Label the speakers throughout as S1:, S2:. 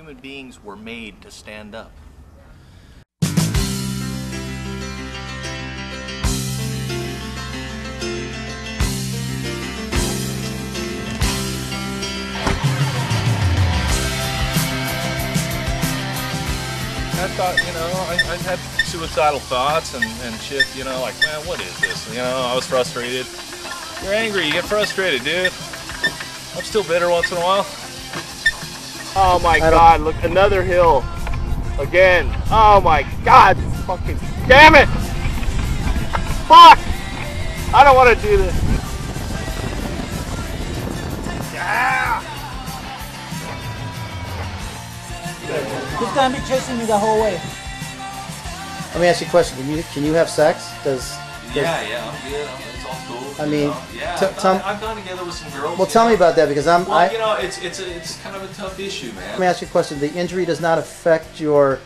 S1: Human beings were made to stand up. I thought, you know, I, I had suicidal thoughts and, and shit, you know, like, man, what is this? You know, I was frustrated. You're angry, you get frustrated, dude. I'm still bitter once in a while.
S2: Oh my god, look, another hill. Again. Oh my god, fucking damn it! Fuck! I don't want to do this. Yeah!
S3: He's gonna be chasing me the whole way.
S4: Let me ask you a question. Can you can you have sex? Does
S1: Yeah, yeah, I'm good. I'm, it's all cool.
S4: I mean,
S1: know? yeah,
S4: t-
S1: I've,
S4: tell-
S1: gone, I've gone together with some girls.
S4: well,
S1: you
S4: tell me about that because I'm.
S1: Well,
S4: I,
S1: you know, it's it's a, it's kind of a tough issue, man.
S4: let me ask you a question. The injury does not affect your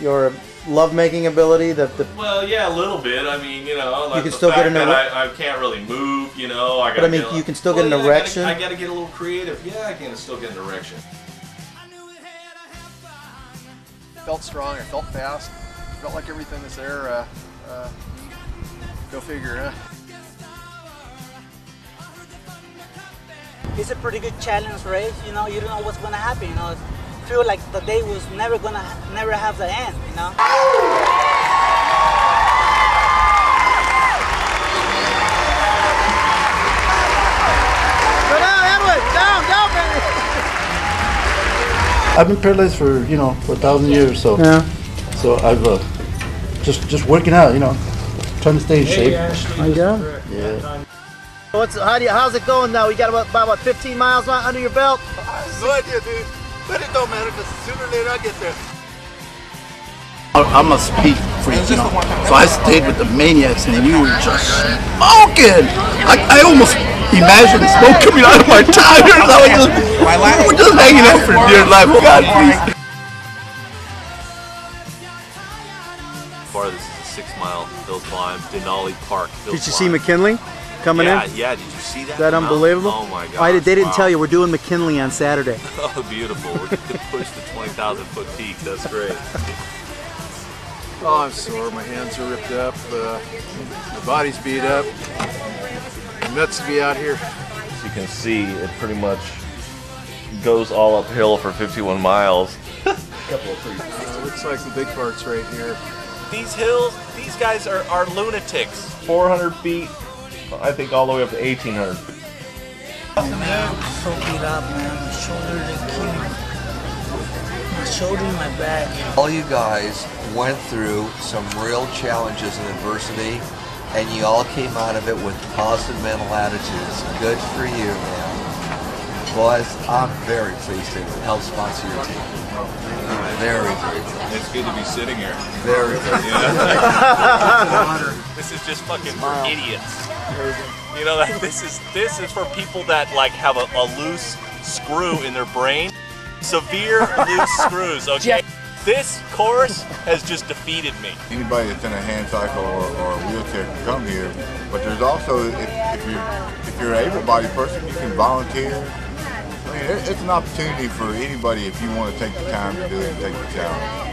S4: your lovemaking ability. The, the
S1: Well, yeah, a little bit. I mean, you know, like
S4: can
S1: the
S4: still get an
S1: that
S4: erec-
S1: I, I can't really move. You know, I
S4: But
S1: gotta
S4: I mean,
S1: get,
S4: you can still get an
S1: yeah,
S4: erection?
S1: I gotta, get a little creative. Yeah, I can still get an erection.
S5: felt strong. I felt fast. Felt like everything was there. Uh, uh, go figure, huh?
S3: It's a pretty good challenge race. You know, you don't know what's gonna happen. You know, feel like the day was never gonna, never have the end. You know.
S4: Go down, Edwin! Down, down, baby!
S6: I've been paralyzed for you know for a thousand years, so
S4: Yeah.
S6: so I've uh, just just working out, you know, trying to stay in shape.
S4: Yeah.
S6: Yeah.
S4: What's how do you, how's it going now? You got about about 15 miles under your belt.
S5: No idea, dude. But it don't matter because sooner or later I get there.
S6: I- I'm a speed freak, you know, so I stayed with the maniacs, and we were just smoking. I, I almost imagined smoke coming out of my tires. I was just, we were just hanging out for dear life. Oh God, please.
S1: Part of this is a six-mile hill climb, Denali Park. Hill
S4: Did you see. McKinley coming
S1: Yeah,
S4: in?
S1: yeah. Did you see that?
S4: Is that
S1: come
S4: unbelievable?
S1: Oh my god.
S4: Did, they didn't
S1: wow.
S4: tell you we're doing McKinley on Saturday.
S1: Oh, beautiful. We're gonna push the 20,000 foot peak. That's great.
S5: Oh, I'm sore. My hands are ripped up. Uh, my body's beat up. I'm nuts to be out here.
S7: As you can see, it pretty much goes all uphill for 51 miles.
S5: Uh, looks like the big part's right here.
S1: These hills, these guys are, are lunatics.
S7: 400 feet, I think all the way up to 1800 feet.
S3: So beat up, man. My shoulder, they killing. My shoulder, and my back.
S8: All you guys went through some real challenges and adversity, and you all came out of it with positive mental attitudes. Good for you, man. Boys, I'm very pleased to help sponsor your team. Very grateful.
S1: It's good to be sitting here.
S8: Very grateful.
S1: This is just fucking for idiots. You know that this is this is for people that like have a, a loose screw in their brain. Severe loose screws, okay? This course has just defeated me.
S9: anybody that's in a hand cycle or, or a wheelchair can come here. But there's also, if, if you're if you're an able-bodied person, you can volunteer. Mean, it, it's an opportunity for anybody if you want to take the time to do it and take the challenge.